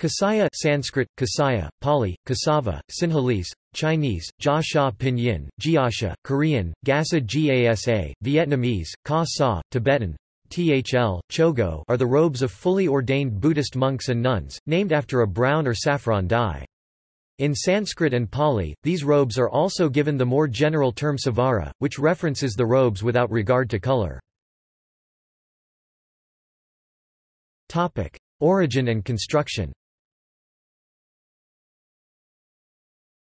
Kasaya Sanskrit, Kasaya, Pali, Kasava, Sinhalese, Chinese, Jia Sha Pinyin, Jiasha, Korean, Gasa Gasa, Vietnamese, Ka Sa, Tibetan, Thl, Chogo are the robes of fully ordained Buddhist monks and nuns, named after a brown or saffron dye. In Sanskrit and Pali, these robes are also given the more general term civara, which references the robes without regard to color. Origin and construction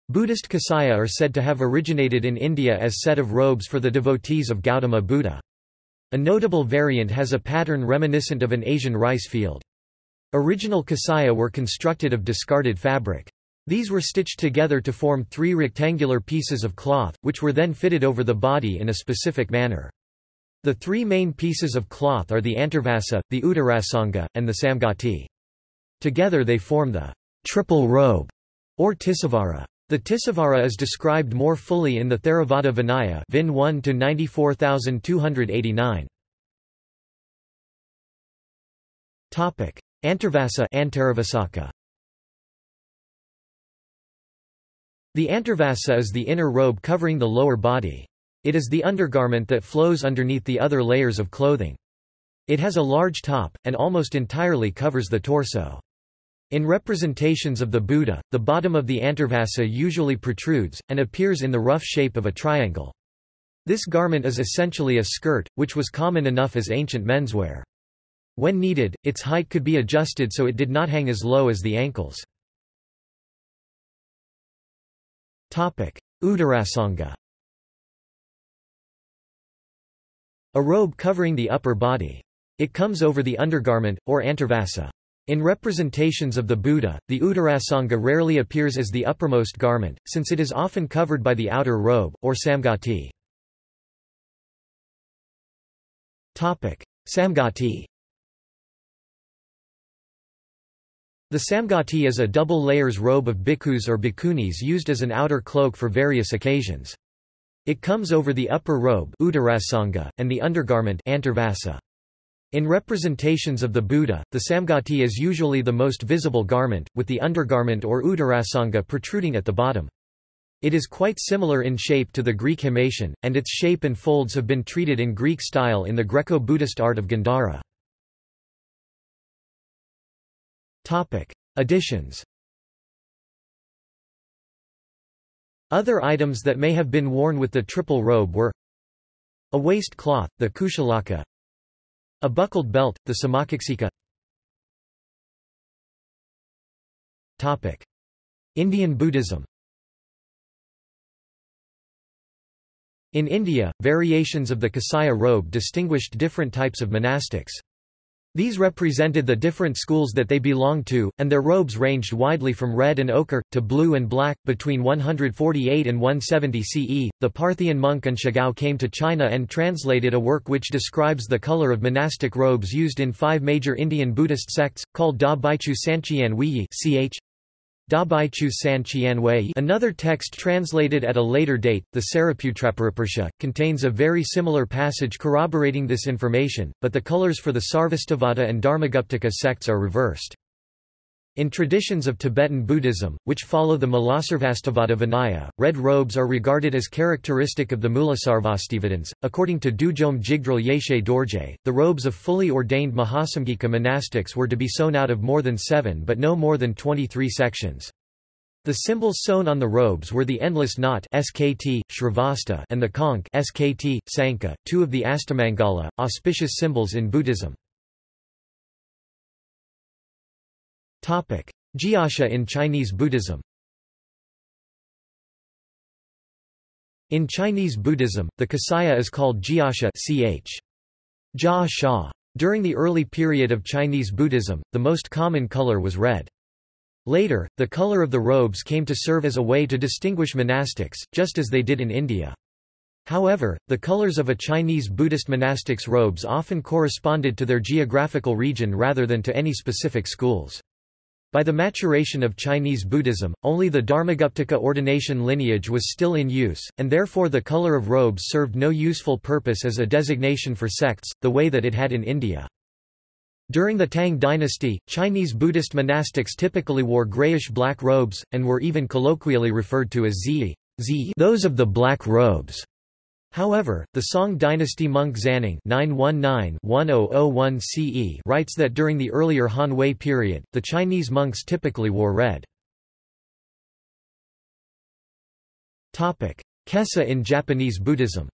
Buddhist kasaya are said to have originated in India as set of robes for the devotees of Gautama Buddha. A notable variant has a pattern reminiscent of an Asian rice field. Original kasaya were constructed of discarded fabric. These were stitched together to form three rectangular pieces of cloth, which were then fitted over the body in a specific manner. The three main pieces of cloth are the antarvasa, the uttarasanga, and the samgati. Together they form the triple robe, or ticivara. The Ticivara is described more fully in the Theravada Vinaya Vin 1 to 94289. Topic: Antarvasa. The antarvasa is the inner robe covering the lower body. It is the undergarment that flows underneath the other layers of clothing. It has a large top, and almost entirely covers the torso. In representations of the Buddha, the bottom of the antarvasa usually protrudes, and appears in the rough shape of a triangle. This garment is essentially a skirt, which was common enough as ancient menswear. When needed, its height could be adjusted so it did not hang as low as the ankles. Uttarasanga A robe covering the upper body. It comes over the undergarment, or antarvasa. In representations of the Buddha, the Uttarasanga rarely appears as the uppermost garment, since it is often covered by the outer robe, or samgati. Samgati The samgati is a double layers robe of bhikkhus or bhikkhunis used as an outer cloak for various occasions. It comes over the upper robe and the undergarment antarvasa. In representations of the Buddha, the samgati is usually the most visible garment, with the undergarment or uttarasanga protruding at the bottom. It is quite similar in shape to the Greek himation, and its shape and folds have been treated in Greek style in the Greco-Buddhist art of Gandhara. Additions Other items that may have been worn with the triple robe were a waist cloth, the kushalaka a buckled belt, the Samacaxika Indian Buddhism. In India, variations of the Kasaya robe distinguished different types of monastics. These represented the different schools that they belonged to, and their robes ranged widely from red and ochre, to blue and black. Between 148 and 170 CE, the Parthian monk An Shigao came to China and translated a work which describes the color of monastic robes used in five major Indian Buddhist sects, called Da Biqiu Sanqian Weiyi ch. Another text translated at a later date, the Sariputraparapurusha, contains a very similar passage corroborating this information, but the colors for the Sarvastivada and Dharmaguptaka sects are reversed. In traditions of Tibetan Buddhism, which follow the Mulasarvastivada Vinaya, red robes are regarded as characteristic of the Mulasarvastivadins. According to Dudjom Jigdral Yeshe Dorje, the robes of fully ordained Mahasamghika monastics were to be sewn out of more than seven but no more than 23 sections. The symbols sewn on the robes were the endless knot SKT, Shrivatsa and the conch SKT, Sanka, two of the Astamangala, auspicious symbols in Buddhism. Jiasha in Chinese Buddhism In Chinese Buddhism, the Kasaya is called Jiasha ch. Jia Sha. During the early period of Chinese Buddhism, the most common color was red. Later, the color of the robes came to serve as a way to distinguish monastics, just as they did in India. However, the colors of a Chinese Buddhist monastic's robes often corresponded to their geographical region rather than to any specific schools. By the maturation of Chinese Buddhism, only the Dharmaguptaka ordination lineage was still in use, and therefore the color of robes served no useful purpose as a designation for sects, the way that it had in India. During the Tang dynasty, Chinese Buddhist monastics typically wore grayish-black robes, and were even colloquially referred to as zi, zi those of the black robes. However, the Song dynasty monk Zanning CE oh oh writes that during the earlier Han Wei period, the Chinese monks typically wore red. Kesa in Japanese Buddhism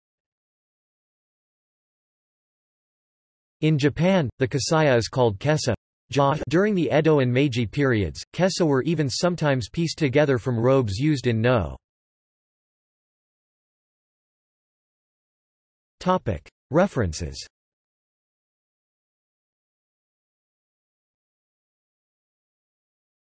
In Japan, the kasaya is called kesa. During the Edo and Meiji periods, kesa were even sometimes pieced together from robes used in Noh. References